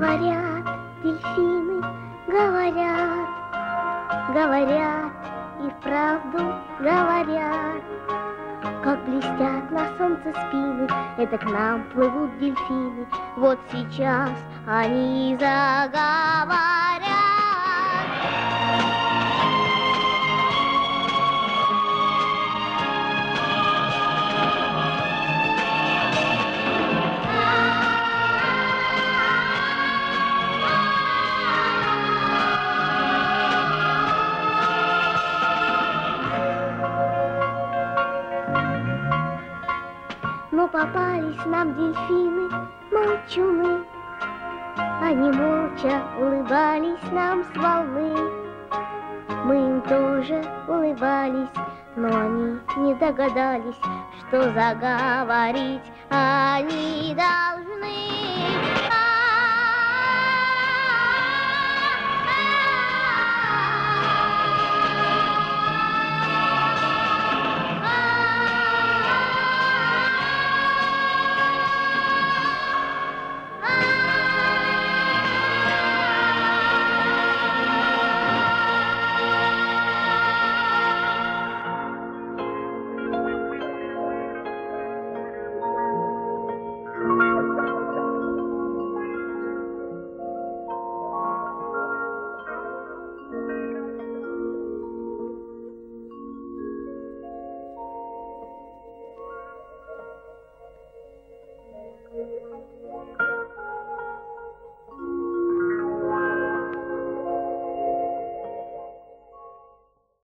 Говорят, дельфины, говорят, говорят, и вправду говорят. Как блестят на солнце спины, это к нам плывут дельфины. Вот сейчас они заговорят. Попались нам дельфины, молчуны. Они молча улыбались нам с волны. Мы им тоже улыбались, но они не догадались, что заговорить они должны.